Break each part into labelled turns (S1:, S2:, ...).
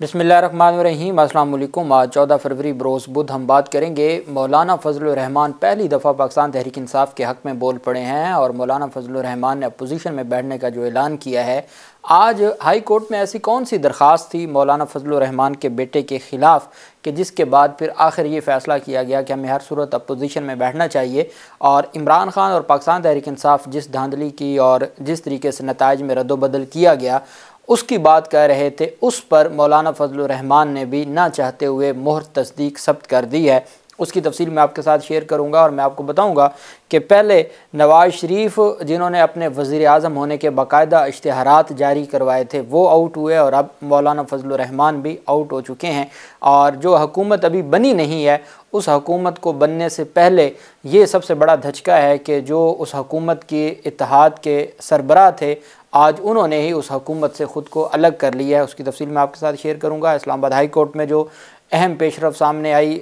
S1: बसमीम अल्लाम आज चौदह फरवरी, बरोज़ बुध हम बात करेंगे मौलाना फजलरहमान पहली दफ़ा पाकिस्तान तहरीक इंसाफ के हक़ में बोल पड़े हैं और मौलाना फजलरहमान ने अपोजिशन में बैठने का जो ऐलान किया है, आज हाई कोर्ट में ऐसी कौन सी दरख्वास्त थी मौलाना फजलरहमान के बेटे के ख़िलाफ़ कि जिसके बाद फिर आखिर ये फ़ैसला किया गया कि हमें हर सूरत अपोजिशन में बैठना चाहिए? और इमरान खान और पाकिस्तान तहरीक इंसाफ जिस धांधली की और जिस तरीके से नतज में रद्दबदल किया गया उसकी बात कह रहे थे, उस पर मौलाना फजलरहमान ने भी ना चाहते हुए मोहर तस्दीक सब्त कर दी है। उसकी तफसील मैं आपके साथ शेयर करूँगा और मैं आपको बताऊँगा कि पहले नवाज़ शरीफ, जिन्होंने अपने वज़ी अजम होने के बाकायदा इश्तहारात जारी करवाए थे, वो आउट हुए और अब मौलाना फजलरहमान भी आउट हो चुके हैं। और जो हकूमत अभी बनी नहीं है, उस हकूमत को बनने से पहले ये सबसे बड़ा धचका है कि जो उस हकूमत के इतिहाद के सरबरा थे, आज उन्होंने ही उस हकूमत से ख़ुद को अलग कर लिया है। उसकी तफसील मैं आपके साथ शेयर करूँगा। इस्लामाबाद हाई कोर्ट में जो अहम पेशरफ सामने आई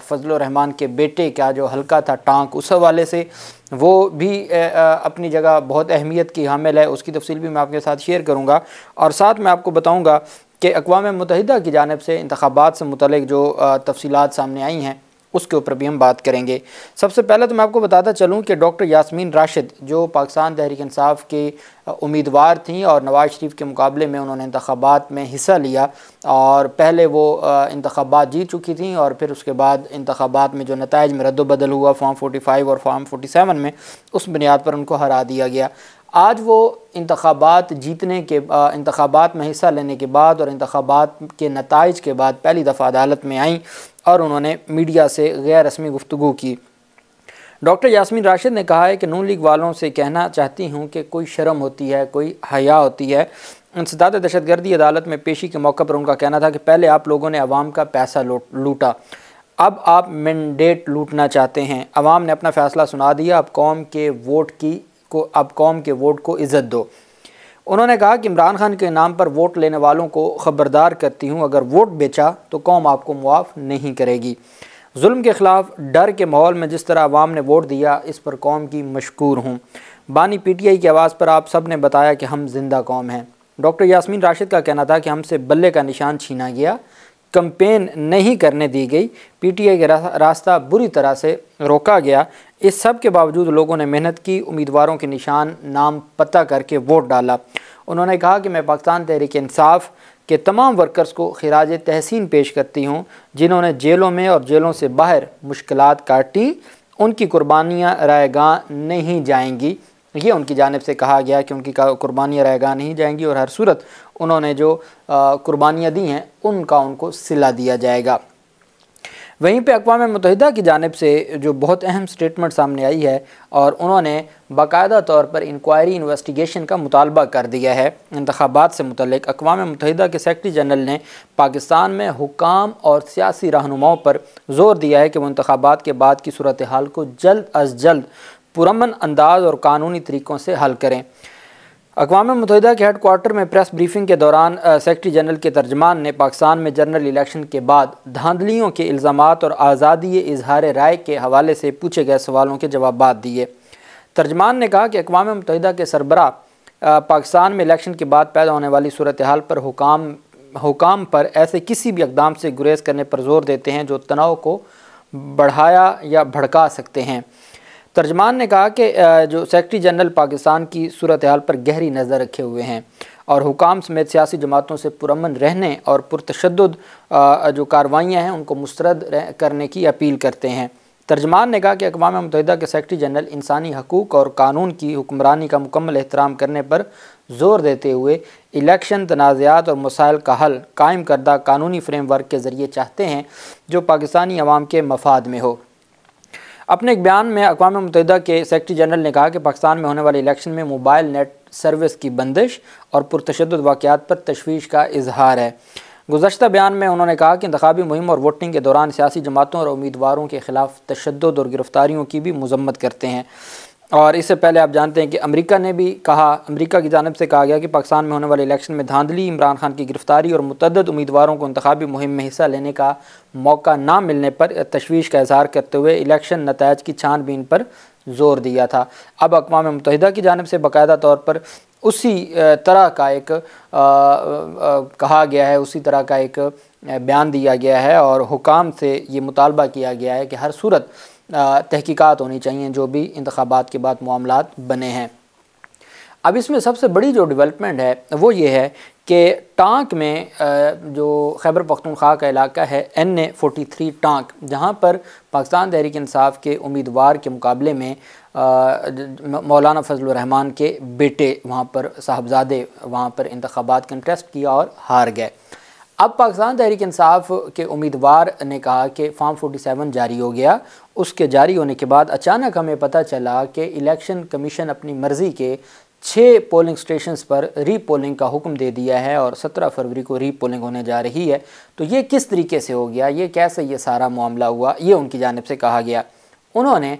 S1: फजल रहमान के बेटे का जो हल्का था टांक उस हवाले से, वो भी अपनी जगह बहुत अहमियत की हामिल है। उसकी तफसील भी मैं आपके साथ शेयर करूँगा। और साथ में आपको बताऊँगा कि अकवा मुतहदा की जानब से इंतबात से मुतल जो तफसीत सामने आई हैं उसके ऊपर भी हम बात करेंगे। सबसे पहले तो मैं आपको बताता चलूँ कि डॉक्टर यासमीन राशिद, जो पाकिस्तान तहरीक इंसाफ के उम्मीदवार थी और नवाज़ शरीफ के मुकाबले में उन्होंने इंतबात में हिस्सा लिया और पहले वो इंतबात जीत चुकी थी और फिर उसके बाद इंतबात में जो नतज में रद्दबदल हुआ, फॉर्म फोटी फाइव और फॉर्म फोटी सेवन में, उस बुनियाद पर उनको हरा दिया गया। आज वो इंतबात जीतने के इंतबात में हिस्सा लेने के बाद और इंतबात के नतज के बाद पहली दफ़ा अदालत में आई और उन्होंने मीडिया से गैर रस्मी गुफ्तु की। डॉक्टर यासमीन राशिद ने कहा है कि नून लीग वालों से कहना चाहती हूँ कि कोई शर्म होती है, कोई हया होती है। इंसदाद दहशत गर्दी अदालत में पेशी के मौके पर उनका कहना था कि पहले आप लोगों ने अवाम का पैसा लूटा। अब आप मैंडेट लूटना चाहते हैं। अवाम ने अपना फ़ैसला सुना दिया। अब कौम के वोट की को, अब कौम के वोट को इज़्ज़त दो। उन्होंने कहा कि इमरान खान के नाम पर वोट लेने वालों को ख़बरदार करती हूँ। अगर वोट बेचा तो कौम आपको मुआफ़ नहीं करेगी। जुल्म के ख़िलाफ़ डर के माहौल में जिस तरह आवाम ने वोट दिया, इस पर कौम की मशकूर हूँ। बानी पी टी आई की आवाज़ पर आप सबने बताया कि हम ज़िंदा कौम हैं। डॉक्टर यासमीन राशिद का कहना था कि हमसे बल्ले का निशान छीना गया। कंपेन नहीं करने दी गई। पीटीआई का रास्ता बुरी तरह से रोका गया। इस सब के बावजूद लोगों ने मेहनत की, उम्मीदवारों के निशान, नाम पता करके वोट डाला। उन्होंने कहा कि मैं पाकिस्तान तहरीक इंसाफ के तमाम वर्कर्स को खराज तहसीन पेश करती हूँ, जिन्होंने जेलों में और जेलों से बाहर मुश्किल काटी। उनकी कुर्बानियाँ रायगा नहीं जाएँगी। ये उनकी जानब से कहा गया कि उनकी कुर्बानियाँ रहेगा नहीं जाएँगी और हर सूरत उन्होंने जो कुर्बानियाँ दी हैं, उनका उनको सिला दिया जाएगा। वहीं पे अकवा मुतहदा की जानब से जो बहुत अहम स्टेटमेंट सामने आई है और उन्होंने बाकायदा तौर पर इंक्वायरी इन्वेस्टिगेशन का मुतालबा कर दिया है। इंतबात से मुतल अकवा मुतहदा के सेक्रटरी जनरल ने पाकिस्तान में हुकाम और सियासी रहनुमाओं पर ज़ोर दिया है कि वो इंतबात के बाद की सूरत हाल को जल्द अज जल्द पुरमन अंदाज और कानूनी तरीक़ों से हल करें। अकवा मुतहदा के हेड क्वार्टर में प्रेस ब्रीफिंग के दौरान सेक्रटरी जनरल के तर्जमान ने पाकिस्तान में जनरल इलेक्शन के बाद धांधलियों के इल्ज़ाम और आज़ादी इजहार राय के हवाले से पूछे गए सवालों के जवाब दिए। तर्जमान ने कहा कि अकवा मुतहदा के सरबरा पाकिस्तान में इलेक्शन के बाद पैदा होने वाली सूरत हाल पर हुकाम हुकाम पर ऐसे किसी भी इकदाम से गुरेज करने पर ज़ोर देते हैं जो तनाव को बढ़ाया या भड़का सकते हैं। तर्जमान ने कहा कि जो सेक्रटरी जनरल पाकिस्तान की सूरत हाल पर गहरी नज़र रखे हुए हैं और हुकाम समेत सियासी जमातों से पुरमन रहने और पुरतशद जो कार्रवाइयाँ हैं, उनको मुस्रद करने की अपील करते हैं। तर्जमान ने कहा कि अकवा मुतहदा के सेक्रटरी जनरल इंसानी हकूक़ और कानून की हुक्मरानी का मुकम्मल एहतराम करने पर ज़ोर देते हुए इलेक्शन तनाज़ात और मसाइल का हल कायम करदा कानूनी फ्रेम वर्क के ज़रिए चाहते हैं जो पाकिस्तानी अवाम के मफाद में हो। अपने एक बयान में अकवा मुतहदा के सेक्रटरी जनरल ने कहा कि पाकिस्तान में होने वाले इलेक्शन में मोबाइल नेट सर्विस की बंदिश और पुरतशद वाक़ात पर तशवीश का इजहार है। गुजशत बयान में उन्होंने कहा कि इंतबी मुहिम और वोटिंग के दौरान सियासी जमातों और उम्मीदवारों के खिलाफ तशद और गिरफ्तारियों की भी मजम्मत करते हैं। और इससे पहले आप जानते हैं कि अमेरिका ने भी कहा अमेरिका की जानब से कहा गया कि पाकिस्तान में होने वाले इलेक्शन में धांधली इमरान खान की गिरफ्तारी और मुतद उम्मीदवारों को इंतबी मुहिम में हिस्सा लेने का मौका ना मिलने पर तशवीश का इजहार करते हुए इलेक्शन नतज की छानबीन पर ज़ोर दिया था। अब अकवा मुतहदा की जानब से बाकायदा तौर पर उसी तरह का एक आ, आ, कहा गया है उसी तरह का एक बयान दिया गया है और हुकाम से ये मुतालबा किया गया है कि हर सूरत तहकीकात होनी चाहिए, जो भी इंतबात के बाद मामला बने हैं। अब इसमें सबसे बड़ी जो डेवलपमेंट है, वो ये है कि टांक में जो खैबर पख्तूनख्वा का इलाका है N A forty three Tank, जहाँ पर पाकिस्तान तहरीक इंसाफ के उम्मीदवार के मुकाबले में मौलाना फजलरहमान के बेटे वहाँ पर, साहबजादे वहाँ पर इंतबात कंटेस्ट किया और हार गए। अब पाकिस्तान तहरीक इंसाफ के उम्मीदवार ने कहा कि फार्म 47 जारी हो गया। उसके जारी होने के बाद अचानक हमें पता चला कि इलेक्शन कमीशन अपनी मर्ज़ी के छः पोलिंग स्टेशन पर री पोलिंग का हुक्म दे दिया है और 17 फरवरी को री पोलिंग होने जा रही है। तो ये किस तरीके से हो गया? ये कैसे ये सारा मामला हुआ? ये उनकी जानब से कहा गया। उन्होंने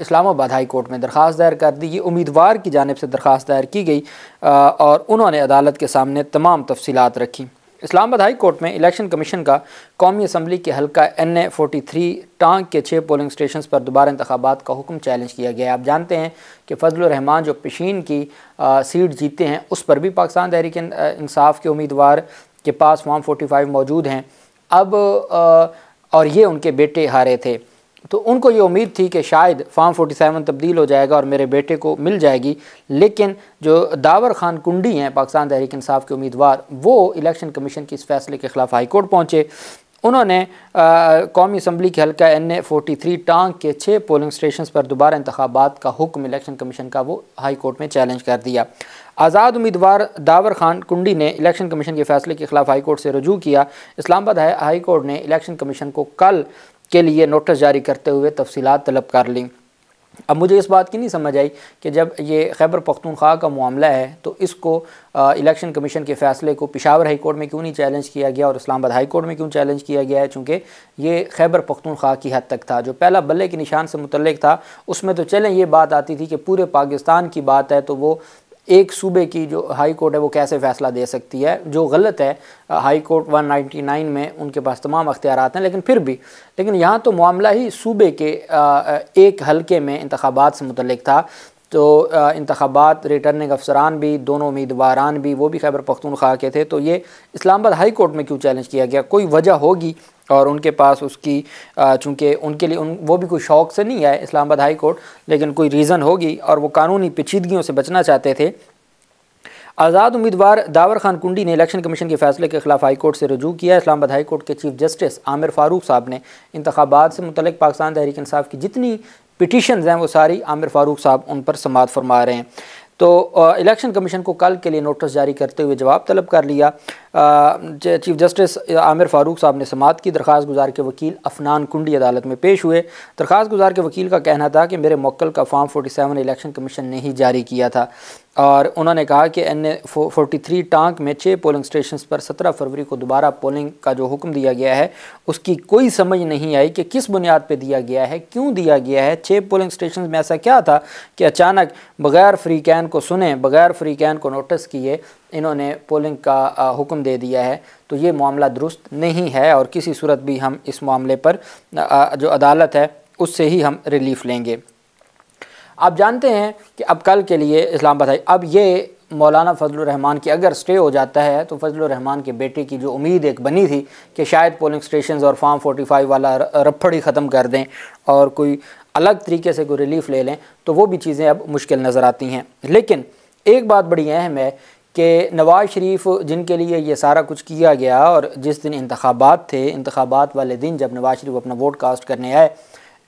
S1: इस्लामाबाद हाई कोर्ट में दरख्वास्त दायर कर दी। ये उम्मीदवार की जानब से दरख्वास्त दायर की गई आ, और उन्होंने अदालत के सामने तमाम तफसीत रखी। इस्लामाबाद हाई कोर्ट में इलेक्शन कमीशन का कौमी असम्बली के हल्का एन ए फोर्टी थ्री टांग के छः पोलिंग स्टेशन पर दोबारा इंतबात का हुक्म चैलेंज किया गया आप जानते हैं कि फजलरहमान जो पेशीन की आ, सीट जीते हैं उस पर भी पाकिस्तान तहरीक इंसाफ के उम्मीदवार के पास फॉर्म फोर्टी फाइव मौजूद हैं। अब आ, और ये उनके बेटे हारे थे। तो उनको ये उम्मीद थी कि शायद फार्म 47 तब्दील हो जाएगा और मेरे बेटे को मिल जाएगी। लेकिन जो दावर खान कुंडी हैं, पाकिस्तान तहरीक इंसाफ के उम्मीदवार, वो इलेक्शन कमीशन के इस फैसले के ख़िलाफ़ हाई कोर्ट पहुँचे। उन्होंने कौमी असम्बली के हल्का एन ए फोटी थ्री टांग के छः पोलिंग स्टेशन पर दोबारा इंतबात का हुक्म इलेक्शन कमीशन का वो हाई कोर्ट में चैलेंज कर दिया। आज़ाद उम्मीदवार दावर खान कुंडी ने इलेक्शन कमीशन के फैसले के खिलाफ हाई कोर्ट से रजू किया। इस्लामाबाद हाई कोर्ट ने इलेक्शन कमीशन को कल के लिए नोटिस जारी करते हुए तफसीत तलब कर ली। अब मुझे इस बात की नहीं समझ आई कि जब ये खैबर पख्तूनख्वा का मामला है तो इसको इलेक्शन कमीशन के फ़ैसले को पिशावर हाई कोर्ट में क्यों नहीं चैलेंज किया गया और इस्लामाबाद हाई कोर्ट में क्यों चैलेंज किया गया है? चूँकि ये खैबर पख्तूनख्वा की हद तक था। जो पहला बल्ले के निशान से मुतलक था, उसमें तो चलें, ये बात आती थी कि पूरे पाकिस्तान की बात है तो वो एक सूबे की जो हाई कोर्ट है, वो कैसे फ़ैसला दे सकती है? जो गलत है, हाई कोर्ट 199 में उनके पास तमाम अख्तियार हैं, लेकिन फिर भी, लेकिन यहाँ तो मामला ही सूबे के एक हलके में इंतबात से मुतल था। तो इंतबात रिटर्निंग अफसरान भी, दोनों उम्मीदवारान भी, वो भी खैबर पख्तूनख्वा के थे। तो ये इस्लामाबाद हाई कोर्ट में क्यों चैलेंज किया गया? कोई वजह होगी और उनके पास उसकी चूँकि उनके लिए उन, वो भी कोई शौक़ से नहीं आए इस्लामाबाद हाई कोर्ट, लेकिन कोई रीज़न होगी और वो कानूनी पेचीदगियों से बचना चाहते थे। आज़ाद उम्मीदवार दावर खान कुंडी ने इलेक्शन कमीशन के फैसले के खिलाफ हाई कोर्ट से रजू किया। इस्लामाबाद हाई कोर्ट के चीफ जस्टिस आमिर फारूक साहब ने इंतबात से मुतल पाकिस्तान तहरीक इंसाफ की जितनी पिटिशन हैं वो सारी आमिर फारूक साहब उन पर समात फरमा रहे हैं। तो इलेक्शन कमीशन को कल के लिए नोटिस जारी करते हुए जवाब तलब कर लिया। चीफ जस्टिस आमिर फारूक साहब ने समात की। दरख्वास्त गुजार के वकील अफनान कुंडी अदालत में पेश हुए। दरख्वास्त गुजार के वकील का कहना था कि मेरे मोकल का फॉर्म 47 इलेक्शन कमीशन ने ही जारी किया था। और उन्होंने कहा कि N A forty three Tank में छः पोलिंग स्टेशन पर सत्रह फरवरी को दोबारा पोलिंग का जो हुक्म दिया गया है, उसकी कोई समझ नहीं आई कि किस बुनियाद पर दिया गया है, क्यों दिया गया है। छः पोलिंग स्टेशन में ऐसा क्या था कि अचानक बगैर फ्री कैन को सुने, बगैर फ्री कैन को नोटिस किए, इन्होंने पोलिंग का हुक्म दे दिया है। तो ये मामला दुरुस्त नहीं है और किसी सूरत भी हम इस मामले पर जो अदालत है, उससे ही हम रिलीफ लेंगे। आप जानते हैं कि अब कल के लिए इस्लामाबाद अब ये मौलाना फजलरहमान की अगर स्टे हो जाता है तो फजलरहमान के बेटे की जो उम्मीद एक बनी थी कि शायद पोलिंग स्टेशन और फार्म 45 वाला रफड़ ही ख़त्म कर दें और कोई अलग तरीके से कोई रिलीफ ले लें तो वो भी चीज़ें अब मुश्किल नज़र आती हैं। लेकिन एक बात बड़ी अहम है कि नवाज़ शरीफ, जिनके लिए ये सारा कुछ किया गया और जिस दिन इंतबात थे इंतबात वाले दिन जब नवाज़ शरीफ अपना वोट कास्ट करने आए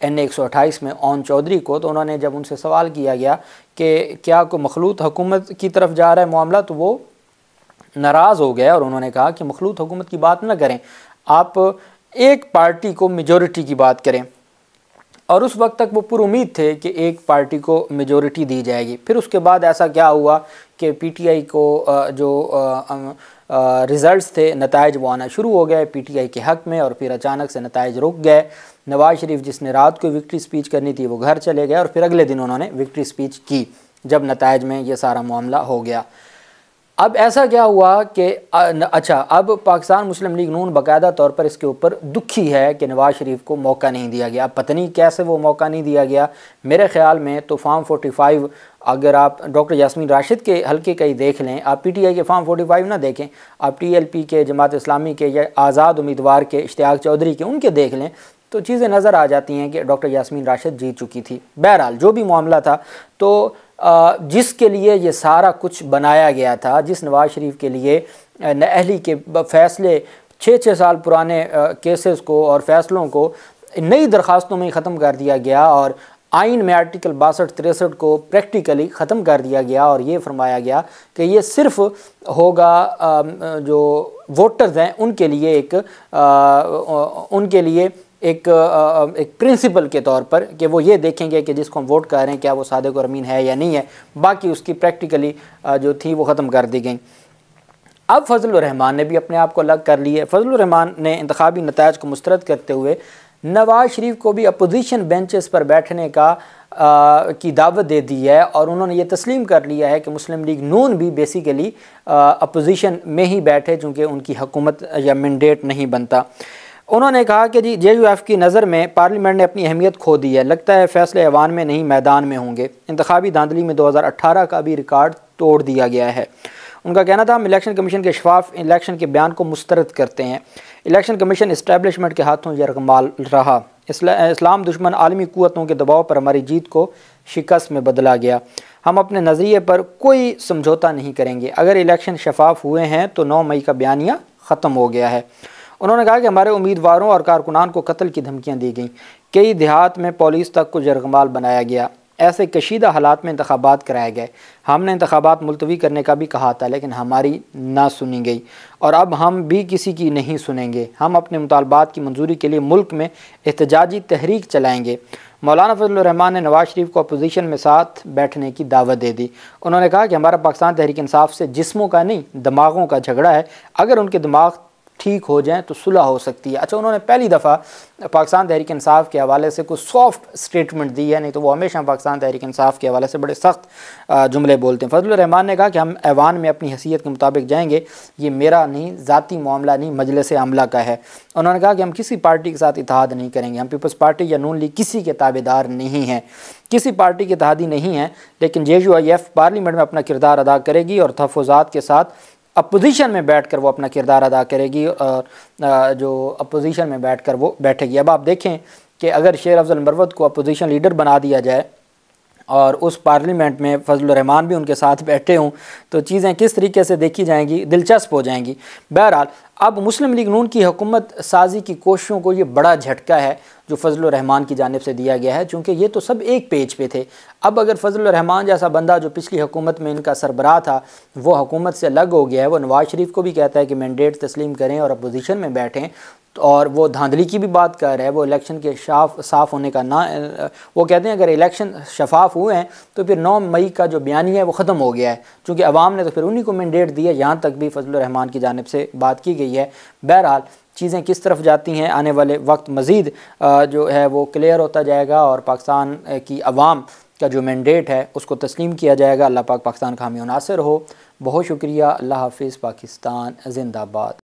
S1: एन एक सौ अट्ठाईस में ओन चौधरी को तो उन्होंने जब उनसे सवाल किया गया कि क्या कोई मखलूत हुकूमत की तरफ़ जा रहा है मामला तो वो नाराज़ हो गया और उन्होंने कहा कि मखलूत हुकूमत की बात ना करें, आप एक पार्टी को मेजोरिटी की बात करें। और उस वक्त तक वो पुर उम्मीद थे कि एक पार्टी को मेजोरिटी दी जाएगी। फिर उसके बाद ऐसा क्या हुआ कि पीटीआई को जो रिज़ल्ट्स थे नतज वो आना शुरू हो गए पीटीआई के हक़ में और फिर अचानक से नतज रुक गए। नवाज़ शरीफ जिसने रात को विक्ट्री स्पीच करनी थी, वो घर चले गए और फिर अगले दिन उन्होंने विक्ट्री स्पीच की, जब नतज में ये सारा मामला हो गया। अब ऐसा क्या हुआ कि अच्छा अब पाकिस्तान मुस्लिम लीग नून बाकायदा तौर पर इसके ऊपर दुखी है कि नवाज़ शरीफ को मौका नहीं दिया गया। पता नहीं कैसे वो मौका नहीं दिया गया। मेरे ख्याल में तो फार्म 45 अगर आप डॉक्टर यासमीन राशिद के हल्के का ही देख लें, आप पीटीआई के फार्म 45 ना देखें, आप टीएलपी के जमात इस्लामी के या आज़ाद उम्मीदवार के इश्तियाक चौधरी के उनके देख लें तो चीज़ें नज़र आ जाती हैं कि डॉक्टर यासमीन राशिद जीत चुकी थी। बहरहाल, जो भी मामला था तो जिसके लिए ये सारा कुछ बनाया गया था, जिस नवाज़ शरीफ के लिए नहली के फैसले छः छः साल पुराने केसेस को और फैसलों को, नई दरख्वास्तों में ख़त्म कर दिया गया और आइन में आर्टिकल बासठ तिरसठ को प्रैक्टिकली ख़त्म कर दिया गया और ये फरमाया गया कि ये सिर्फ़ होगा जो वोटर्स हैं, उनके लिए एक उनके लिए एक एक प्रिंसिपल के तौर पर कि वो ये देखेंगे कि जिसको हम वोट कर रहे हैं क्या वो सादक और अमीन है या नहीं है। बाकी उसकी प्रैक्टिकली जो थी वो ख़त्म कर दी गई। अब फजलरहमान ने भी अपने आप को अलग कर लिया फजलरहमान ने इंतबी नतज को मुस्तरद करते हुए नवाज़ शरीफ को भी अपोजिशन बेंचेस पर बैठने का आ, की दावत दे दी है और उन्होंने ये तस्लीम कर लिया है कि मुस्लिम लीग नून भी बेसिकली अपोजिशन में ही बैठे चूँकि उनकी हुकूमत या मैंडेट नहीं बनता। उन्होंने कहा कि जी जे यू एफ़ की नज़र में पार्लियामेंट ने अपनी अहमियत खो दी है। लगता है फ़ैसले ऐवान में नहीं, मैदान में होंगे। इंतबी धांधली में दो हज़ार अठारह का भी रिकॉर्ड तोड़ दिया गया है। उनका कहना था, हम इलेक्शन कमीशन के शफाफ, इलेक्शन के बयान को मुस्तरद करते हैं। इलेक्शन कमीशन इस्टेबलिशमेंट के हाथों यरगमाल रहा। इस्लाम दुश्मन आलमी क़वतों के दबाव पर हमारी जीत को शिकस्त में बदला गया। हम अपने नज़रिए पर कोई समझौता नहीं करेंगे। अगर इलेक्शन शफाफ हुए हैं तो नौ मई का बयानिया ख़त्म हो गया है। उन्होंने कहा कि हमारे उम्मीदवारों और कारकुनान को कत्ल की धमकियाँ दी गई। कई देहात में पुलिस तक को जरगमाल बनाया गया। ऐसे कशीदा हालात में इंतबात कराए गए। हमने इंतबात मुलतवी करने का भी कहा था, लेकिन हमारी ना सुनी गई। और अब हम भी किसी की नहीं सुनेंगे। हम अपने मुतालबात की मंजूरी के लिए मुल्क में एहतजाजी तहरीक चलाएँगे। मौलाना फजलरहमान ने नवाज़ शरीफ को अपोजिशन में साथ बैठने की दावत दे दी। उन्होंने कहा कि हमारा पाकिस्तान तहरीक इंसाफ से जिस्मों का नहीं, दिमागों का झगड़ा है। अगर उनके दिमाग ठीक हो जाएँ तो सुलह हो सकती है। अच्छा उन्होंने पहली दफ़ा पाकिस्तान तहरीक इंसाफ के हवाले से कुछ सॉफ्ट स्टेटमेंट दी है, नहीं तो वो हमेशा पाकिस्तान तहरीक इंसाफ के हवाले से बड़े सख्त जुमले बोलते हैं। फजल रहमान ने कहा कि हम ऐवान में अपनी हैसियत के मुताबिक जाएँगे, ये मेरा नहीं, ज़ाती मामला नहीं, मजलिस अमला का है। उन्होंने कहा कि हम किसी पार्टी के साथ इतिहाद नहीं करेंगे, हम पीपल्स पार्टी या नून लीग किसी के ताबेदार नहीं हैं। किसी पार्टी के इतिहादी नहीं हैं, लेकिन J U I F parliament में अपना किरदार अदा करेगी और तहफ़ात के साथ अपोजिशन में बैठकर वो अपना किरदार अदा करेगी और जो अपोजिशन में बैठकर वो बैठेगी। अब आप देखें कि अगर शेर अफजल मरवत को अपोजिशन लीडर बना दिया जाए और उस पार्लियामेंट में फजल रहमान भी उनके साथ बैठे हों तो चीज़ें किस तरीके से देखी जाएँगी? दिलचस्प हो जाएँगी। बहरहाल, अब मुस्लिम लीग नून की हुकूमत साजी की कोशिशों को ये बड़ा झटका है। जो फजल रहमान की जानब से दिया गया है, चूँकि ये तो सब एक पेज पे थे। अब अगर फजल रहमान जैसा बंदा जो पिछली हुकूमत में इनका सरबराह था, वो हुकूमत से अलग हो गया है, वो नवाज़ शरीफ को भी कहता है कि मैंडेट तस्लीम करें और अपोजिशन में बैठें, और वो धांधली की भी बात कर रहा है, वो इलेक्शन के शाफ, साफ़ होने का ना, वो कहते हैं अगर इलेक्शन शफाफ हुए हैं तो फिर नौ मई का जो बयानी है वो ख़त्म हो गया है। चूँकि अवाम ने तो फिर उन्हीं को मैंडेट दिया, यहाँ तक भी फजल रहमान की जानब से बात की गई है। बहरहाल चीज़ें किस तरफ़ जाती हैं आने वाले वक्त मज़ीद जो है वो क्लियर होता जाएगा और पाकिस्तान की आवाम का जो मैंडेट है उसको तस्लीम किया जाएगा। अल्लाह पाक पाकिस्तान का हमें नासिर हो। बहुत शुक्रिया। अल्लाह हाफिज़। पाकिस्तान जिंदाबाद।